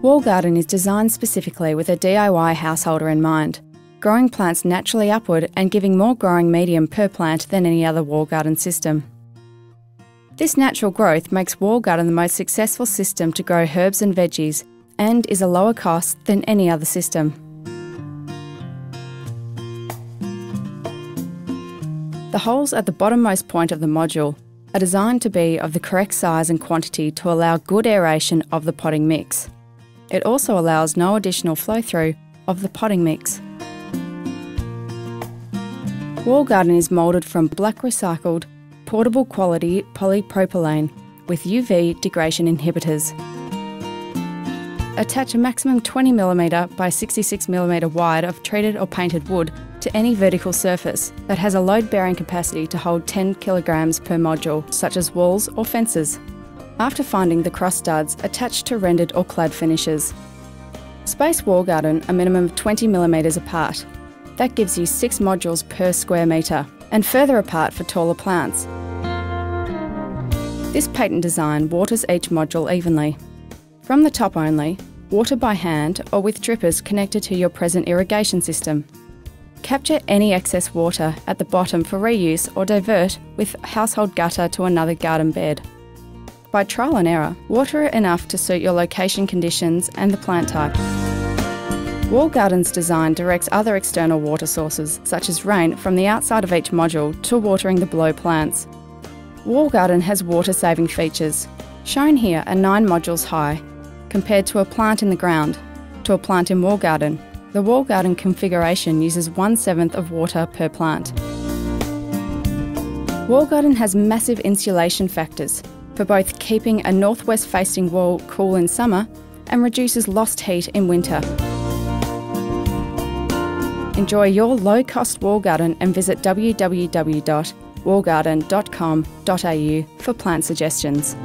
Wall Garden is designed specifically with a DIY householder in mind, growing plants naturally upward and giving more growing medium per plant than any other wall garden system. This natural growth makes wall garden the most successful system to grow herbs and veggies and is a lower cost than any other system. The holes at the bottommost point of the module are designed to be of the correct size and quantity to allow good aeration of the potting mix. It also allows no additional flow through of the potting mix. Wall Garden is moulded from black recycled, potable quality polypropylene with UV degradation inhibitors. Attach a maximum 20mm by 66mm wide of treated or painted wood to any vertical surface that has a load bearing capacity to hold 10 kilograms per module, such as walls or fences. After finding the cross studs, attached to rendered or clad finishes. Space wall garden a minimum of 20mm apart. That gives you 6 modules per square metre, and further apart for taller plants. This patent design waters each module evenly. From the top only, water by hand or with drippers connected to your present irrigation system. Capture any excess water at the bottom for reuse or divert with household gutter to another garden bed. By trial and error, water it enough to suit your location conditions and the plant type. Wall Garden's design directs other external water sources, such as rain, from the outside of each module to watering the below plants. Wall Garden has water saving features. Shown here are 9 modules high, compared to a plant in the ground, to a plant in Wall Garden, the wall garden configuration uses one seventh of water per plant. Wall garden has massive insulation factors for both keeping a northwest facing wall cool in summer and reduces lost heat in winter. Enjoy your low cost wall garden and visit www.wallgarden.com.au for plant suggestions.